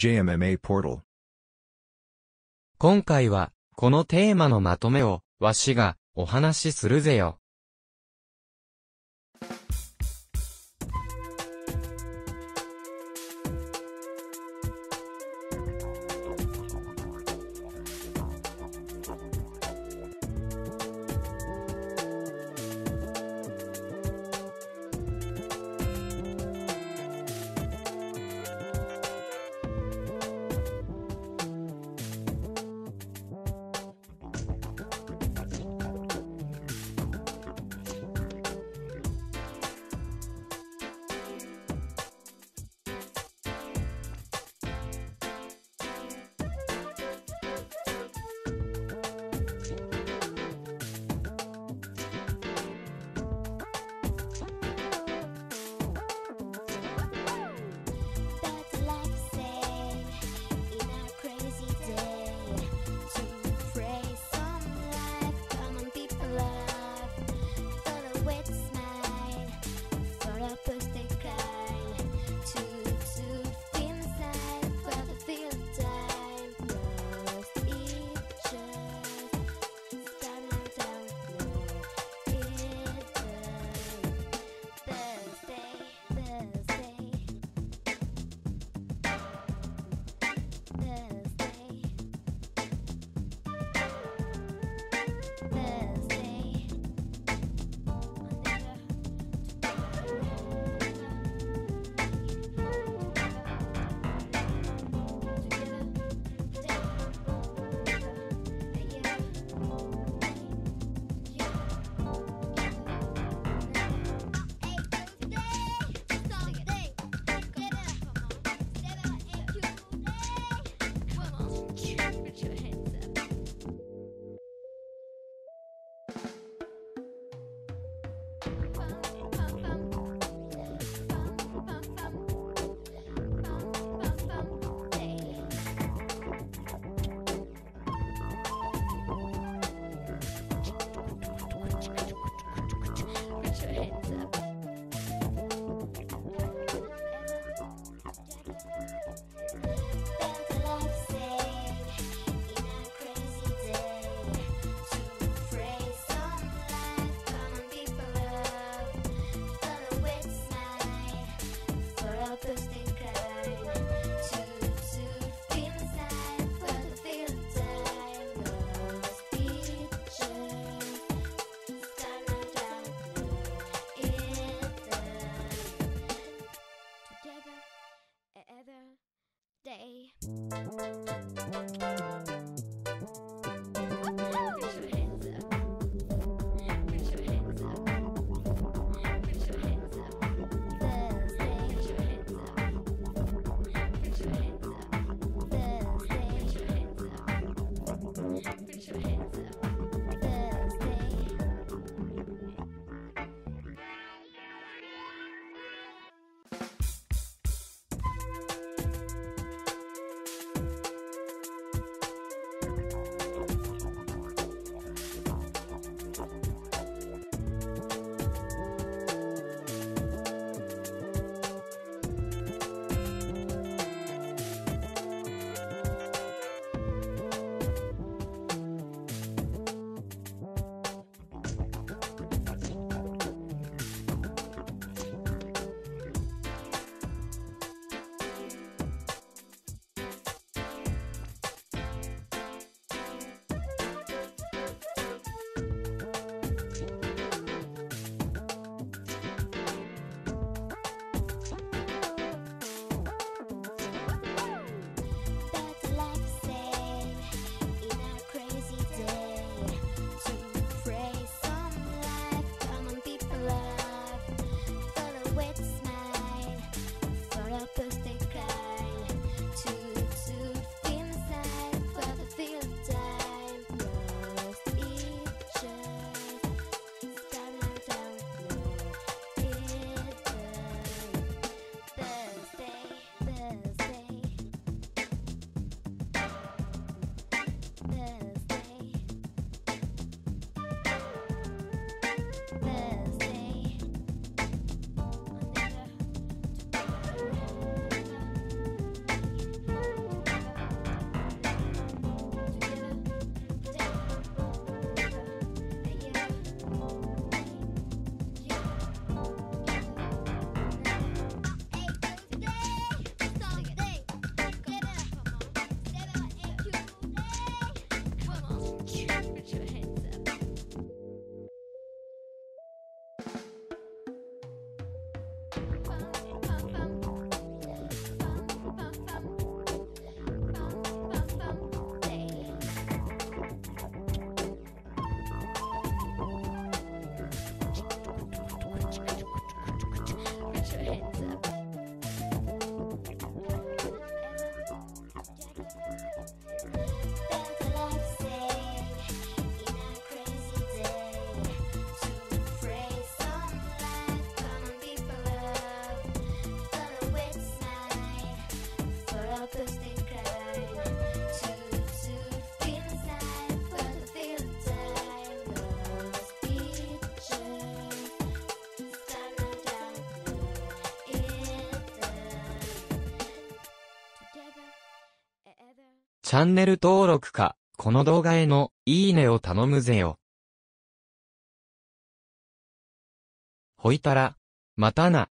JMMA Portal 今回は、このテーマのまとめを、わしが、お話しするぜよ。should. other day. the チャンネル登録か、この動画へのいいねを頼むぜよ。ほいたら、またな。